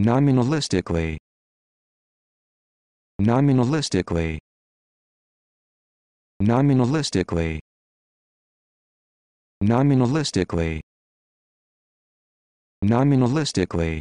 nominalistically. Nominalistically. Nominalistically. Nominalistically. Nominalistically.